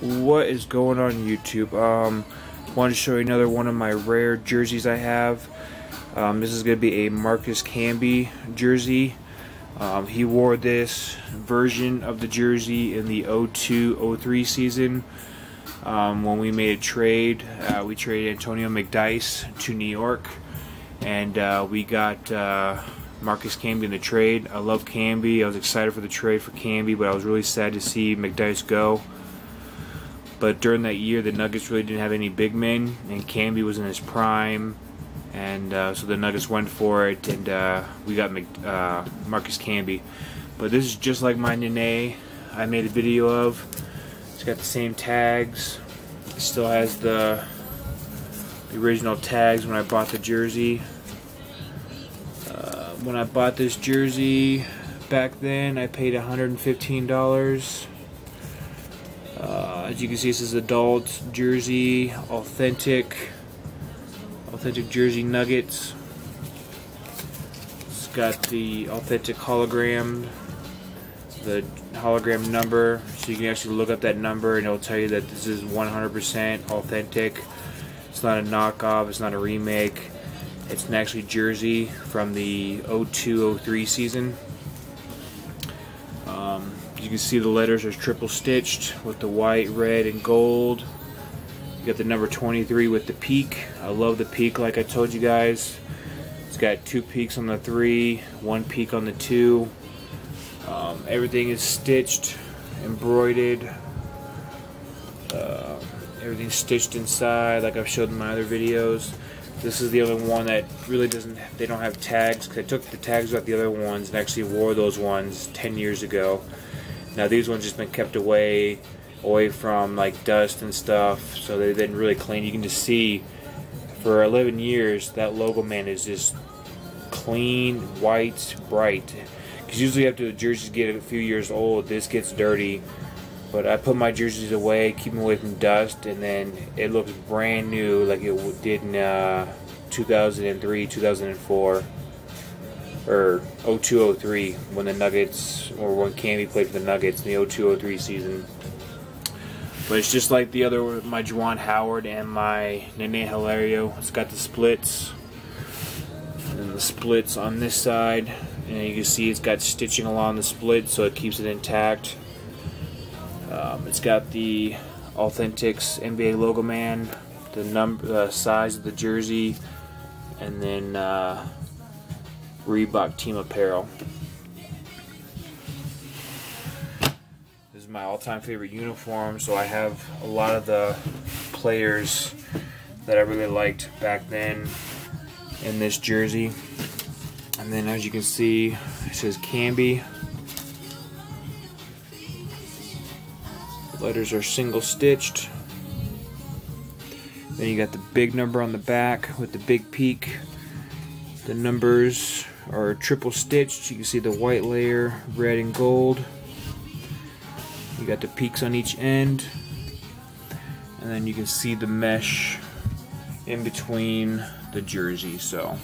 what is going on YouTube um wanted to show you another one of my rare jerseys I have um, this is gonna be a Marcus Camby jersey um, he wore this version of the jersey in the 02-03 season um, when we made a trade uh, we traded Antonio McDyess to New York and uh, we got uh, Marcus Camby in the trade. I love Camby. I was excited for the trade for Camby, but I was really sad to see McDyess go. But during that year, the Nuggets really didn't have any big men, and Camby was in his prime, and uh, so the Nuggets went for it, and uh, we got uh, Marcus Camby. But this is just like my Nene I made a video of. It's got the same tags. It still has the, the original tags when I bought the jersey. Uh, when I bought this jersey back then, I paid $115. Uh, as you can see, this is adult jersey, authentic, authentic jersey nuggets. It's got the authentic hologram, the hologram number, so you can actually look up that number and it'll tell you that this is 100% authentic. It's not a knockoff, it's not a remake. It's an actually jersey from the 02-03 season. You can see the letters are triple stitched with the white, red, and gold. You got the number 23 with the peak. I love the peak like I told you guys. It's got two peaks on the three, one peak on the two. Um, everything is stitched, embroidered. Uh, everything's stitched inside like I've showed in my other videos. This is the other one that really doesn't, they don't have tags. Cause I took the tags out the other ones and actually wore those ones 10 years ago. Now these ones just been kept away, away from like dust and stuff, so they didn't really clean. You can just see for 11 years that logo man is just clean, white, bright. Because usually after the jerseys get a few years old, this gets dirty. But I put my jerseys away, keep them away from dust, and then it looks brand new like it did in uh, 2003, 2004 or 0203 when the Nuggets or when Camby played for the Nuggets in the 0203 season. But it's just like the other my Juwan Howard and my Nene Hilario. It's got the splits and the splits on this side, and you can see it's got stitching along the split, so it keeps it intact. Um, it's got the Authentics NBA logo man, the number, the size of the jersey, and then. Uh, Reebok Team Apparel. This is my all-time favorite uniform, so I have a lot of the players that I really liked back then in this jersey. And then as you can see, it says Camby. The letters are single stitched. Then you got the big number on the back with the big peak. The numbers are triple stitched. You can see the white layer, red and gold. You got the peaks on each end. And then you can see the mesh in between the jersey. So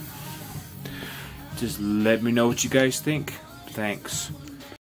just let me know what you guys think. Thanks.